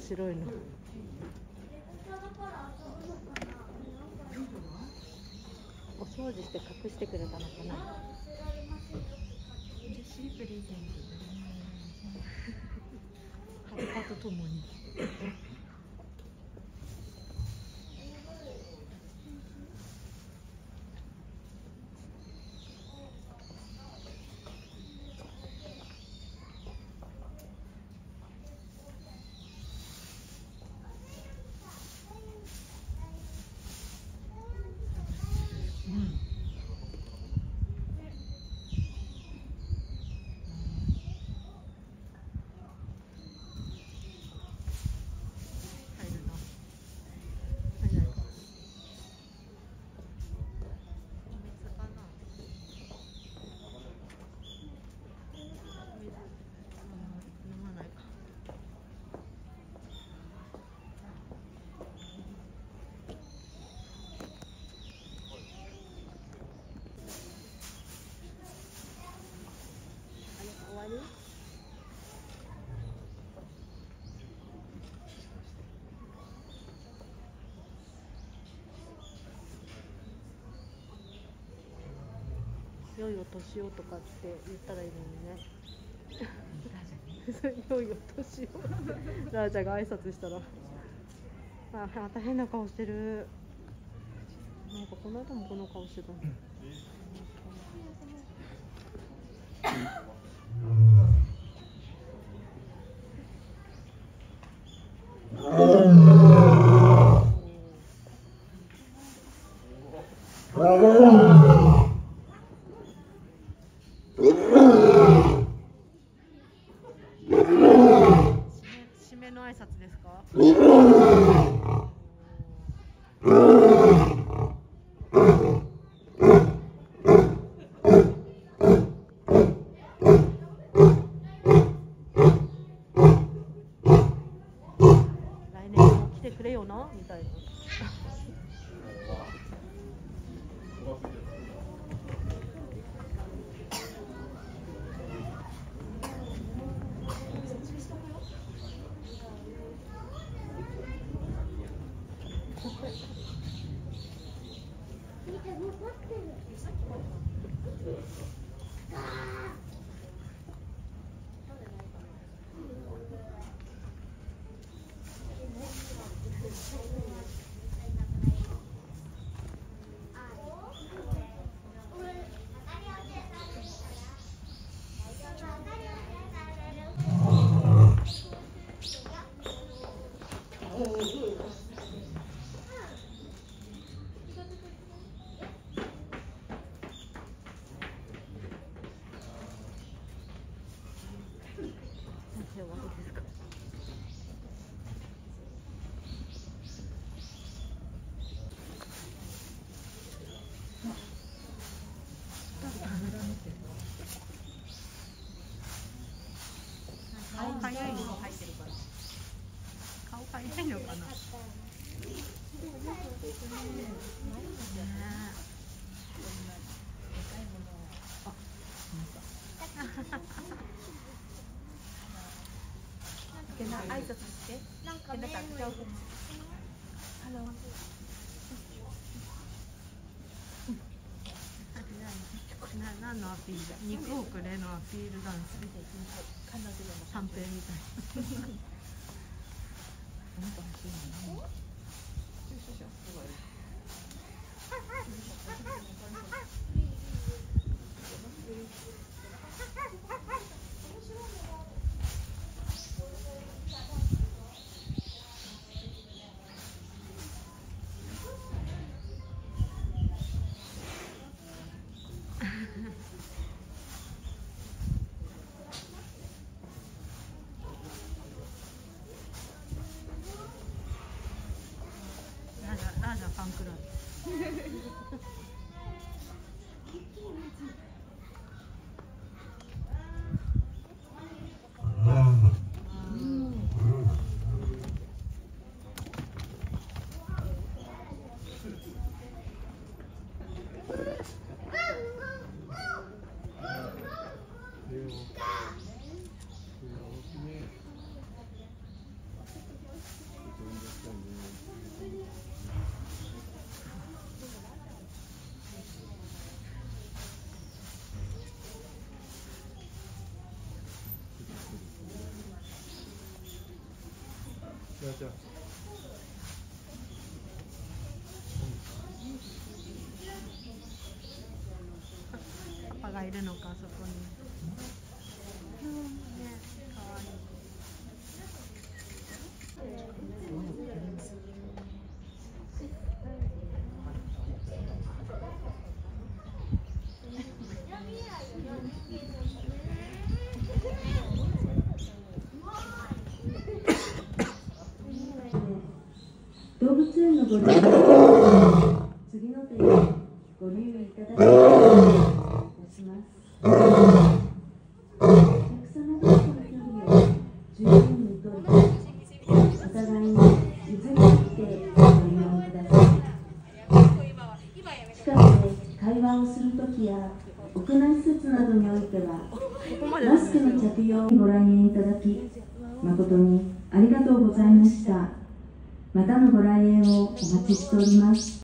白いの。お掃除して隠してくれたのかな。嬉しいプレゼント葉っぱとともにうん入るな入らないか水かな水うん飲まないか終わり良いお年をとかって言ったらいいのにね。良いお年をラージャが挨拶したら。あまた変な顔してる。なんかこの間もこの顔してた。の締めの挨拶ですか来年も来て来年来てくれよなみたいな顔早いの入ってるから。顔早いのかな。ねえ。けな挨拶して。けなかちゃうハローな何のアピールだ？肉をくれのアピールダンス三平みたいラー ンクラブ。Go! パパがいるのかそこに。動物園のご利用は次の点にご留意いただきたいといたします。お客様との距離を十分にとり、お互いに譲り合ってご利用ください。近くで会話をするときや屋内施設などにおいては、マスクの着用をご来園いただき、誠にありがとうございました。またのご来園をお待ちしております。